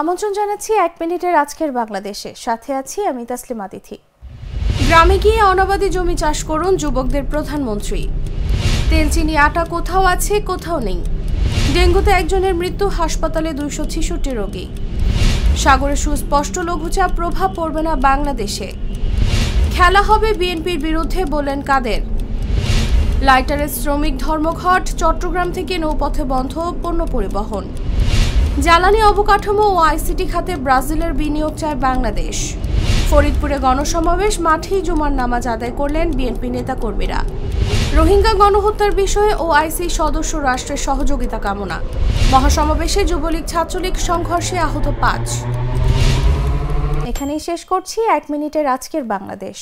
আমন্ত্রণ জানাচ্ছি এক মিনিটের আজকের বাংলাদেশে। সাথে আছি আমি তাসলিম আতিথি গ্রামে গিয়ে অনাবাদী জমি চাষ করুন যুবকদের প্রধানমন্ত্রী। তেলচিনি আটা কোথাও আছে, কোথাও নেই। ডেঙ্গুতে একজনের মৃত্যু, হাসপাতালে দুইশো ছেষট্টি রোগী। সাগরে সুস্পষ্ট লঘুচাপ, প্রভাব পড়বে না বাংলাদেশে। খেলা হবে বিএনপির বিরুদ্ধে বললেন কাদের? লাইটারের শ্রমিক ধর্মঘট, চট্টগ্রাম থেকে নৌপথে বন্ধ, পণ্য পরিবহন। জ্বালানি অবকাঠামো ও আইসিটি খাতে ব্রাজিলের বিনিয়োগ চায় বাংলাদেশ। ফরিদপুরে গণসমাবেশ মাঠেই জুমার নামাজ আদায় করলেন বিএনপি নেতাকর্মীরা। রোহিঙ্গা গণহত্যার বিষয়ে ওআইসি সদস্য রাষ্ট্রের সহযোগিতা কামনা। মহাসমাবেশে যুবলীগ ছাত্রলীগ সংঘর্ষে আহত পাঁচ। এখানেই শেষ করছি। এক মিনিটের আজকের বাংলাদেশ।